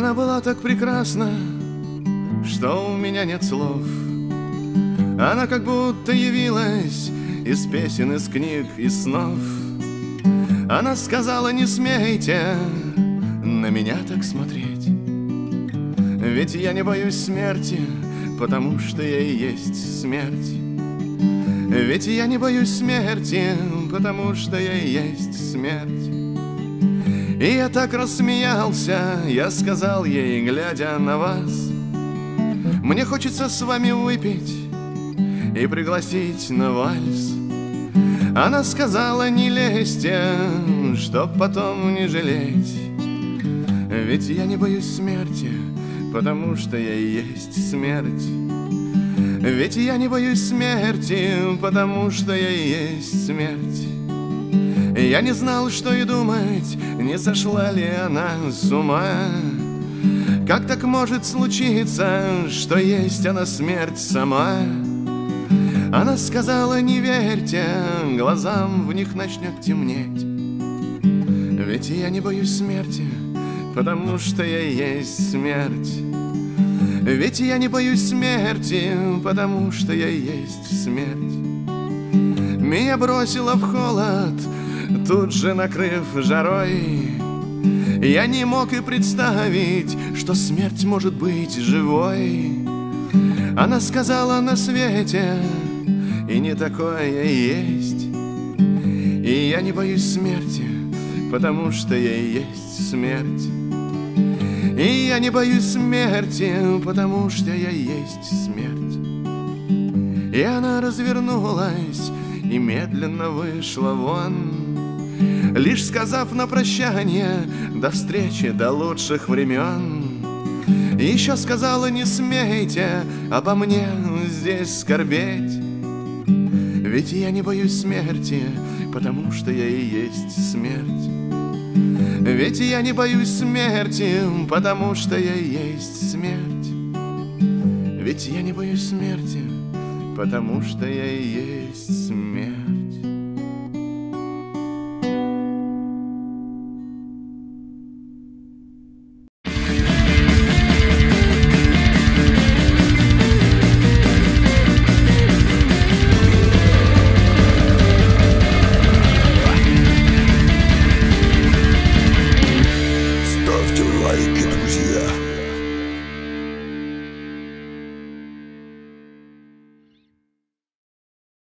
Она была так прекрасна, что у меня нет слов. Она как будто явилась из песен, из книг, из снов. Она сказала, не смейте на меня так смотреть. Ведь я не боюсь смерти, потому что я и есть смерть. Ведь я не боюсь смерти, потому что я и есть смерть. И я так рассмеялся, я сказал ей, глядя на вас, Мне хочется с вами выпить и пригласить на вальс. Она сказала, не лезьте, чтоб потом не жалеть, Ведь я не боюсь смерти, потому что я и есть смерть. Ведь я не боюсь смерти, потому что я и есть смерть. Я не знал, что и думать, не сошла ли она с ума. Как так может случиться, что есть она смерть сама? Она сказала, не верьте, глазам в них начнет темнеть. Ведь я не боюсь смерти, потому что я есть смерть. Ведь я не боюсь смерти, потому что я есть смерть. Меня бросило в холод, тут же накрыв жарой. Я не мог и представить, что смерть может быть живой. Она сказала на свете, и не такое есть. И я не боюсь смерти, потому что я есть смерть. И я не боюсь смерти, потому что я есть смерть. И она развернулась и медленно вышла вон. Лишь сказав на прощание До встречи, до лучших времен еще сказала, не смейте Обо мне здесь скорбеть Ведь я не боюсь смерти Потому что я и есть смерть. Ведь я не боюсь смерти Потому что я и есть смерть. Ведь я не боюсь смерти Потому что я и есть смерть